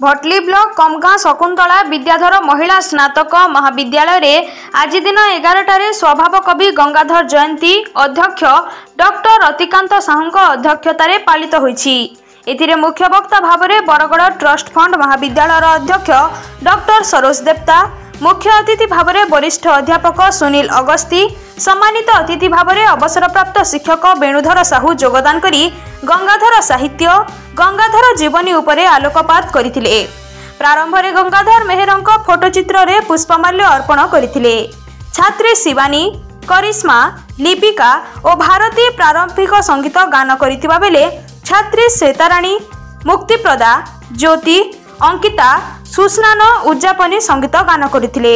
Bhatli block Kamgaon Shakuntala Bidyadhar ମହିଳା ସ୍ନାତକ ମହାବିଦ୍ୟାଳୟରେ ଆଜି ଦିନ ଏଗାରଟାରେ ସ୍ୱଭାବ କବି ଗଙ୍ଗାଧର ଜୟନ୍ତୀ ଅଧ୍ୟକ୍ଷ ଡକ୍ଟର ରତିକାନ୍ତ ସାହୁଙ୍କ ଅଧ୍ୟକ୍ଷତାରେ ପାଳିତ ହୋଇଛି। ଏଥିରେ ମୁଖ୍ୟ ବକ୍ତା ଭାବରେ ବରଗଡ଼ ଟ୍ରଷ୍ଟ ଫଣ୍ଡ ମହାବିଦ୍ୟାଳୟର ଅଧ୍ୟକ୍ଷ ଡକ୍ଟର ସରୋଜ ଦେବତା ମୁଖ୍ୟ ଅତିଥି ଭାବରେ ବରିଷ୍ଠ ଅଧ୍ୟାପକ ସୁନୀଲ ଅଗସ୍ତି ସମ୍ମାନିତ ଅତିଥି ଭାବରେ ଅବସରପ୍ରାପ୍ତ ଶିକ୍ଷକ ବେଣୁଧର ସାହୁ ଯୋଗଦାନ କରି ଗଙ୍ଗାଧର ସାହିତ୍ୟ ଗଙ୍ଗାଧର ଜୀବନୀ ଉପରେ ଆଲୋକପାତ କରିଥିଲେ ପ୍ରାରମ୍ଭରେ ଗଙ୍ଗାଧର ମେହେରଙ୍କ ଫଟୋଚିତ୍ରରେ ପୁଷ୍ପମାଲ୍ୟ ଅର୍ପଣ କରିଥିଲେ। ଛାତ୍ରୀ ଶିବାନୀ କରିସ୍ମା ଲିପିକା ଓ ଭାରତୀ ପ୍ରାରମ୍ଭିକ ସଙ୍ଗୀତ ଗାନ କରିଥିବା ବେଳେ ଛାତ୍ରୀ ଶ୍ଵେତାରାଣୀ ମୁକ୍ତିପ୍ରଦା ଜ୍ୟୋତି ଅଙ୍କିତା ସୁସ୍ନାନ ଉଦ୍ଯାପନୀ ସଙ୍ଗୀତ ଗାନ କରିଥିଲେ।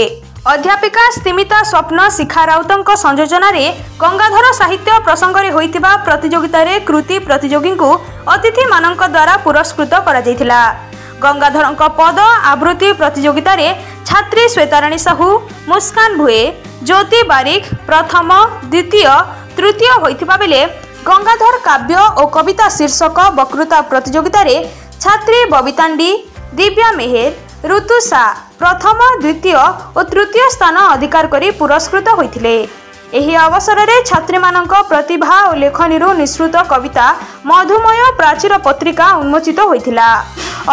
ଅଧ୍ୟାପିକା ସ୍ତିମିତା ସ୍ୱପ୍ନ ଶିଖା ରାଉତଙ୍କ ସଂଯୋଜନାରେ ଗଙ୍ଗାଧର ସାହିତ୍ୟ ପ୍ରସଙ୍ଗରେ ହୋଇଥିବା ପ୍ରତିଯୋଗିତାରେ କୃତି ପ୍ରତିଯୋଗୀଙ୍କୁ ଅତିଥିମାନଙ୍କ ଦ୍ୱାରା ପୁରସ୍କୃତ କରାଯାଇଥିଲା। ଗଙ୍ଗାଧରଙ୍କ ପଦ ଆବୃତ୍ତି ପ୍ରତିଯୋଗିତାରେ ଛାତ୍ରୀ ଶ୍ଵେତାରାଣୀ ସାହୁ ମୁସ୍କାନ ଭୁଏ ଜ୍ୟୋତି ବାରିକ ପ୍ରଥମ ଦ୍ୱିତୀୟ ତୃତୀୟ ହୋଇଥିବା ବେଳେ ଗଙ୍ଗାଧର କାବ୍ୟ ଓ କବିତା ଶୀର୍ଷକ ବକ୍ତୃତା ପ୍ରତିଯୋଗିତାରେ ଛାତ୍ରୀ ବବିତାଣ୍ଡି ଦିବ୍ୟା ମେହେର ଋତୁ ସା ପ୍ରଥମ ଦ୍ୱିତୀୟ ଓ ତୃତୀୟ ସ୍ଥାନ ଅଧିକାର କରି ପୁରସ୍କୃତ ହୋଇଥିଲେ। ଏହି ଅବସରରେ ଛାତ୍ରୀମାନଙ୍କ ପ୍ରତିଭା ଓ ଲେଖନୀରୁ ନିଃସୃତ କବିତା ମଧୁମୟ ପ୍ରାଚୀର ପତ୍ରିକା ଉନ୍ମୋଚିତ ହୋଇଥିଲା।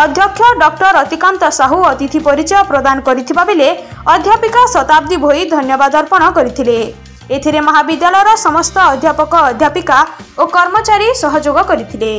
ଅଧ୍ୟକ୍ଷ ଡକ୍ଟର ରତିକାନ୍ତ ସାହୁ ଅତିଥି ପରିଚୟ ପ୍ରଦାନ କରିଥିବା ବେଳେ ଅଧ୍ୟାପିକା ଶତାବ୍ଦୀ ଭୋଇ ଧନ୍ୟବାଦ ଅର୍ପଣ କରିଥିଲେ। ଏଥିରେ ମହାବିଦ୍ୟାଳୟର ସମସ୍ତ ଅଧ୍ୟାପକ ଅଧ୍ୟାପିକା ଓ କର୍ମଚାରୀ ସହଯୋଗ କରିଥିଲେ।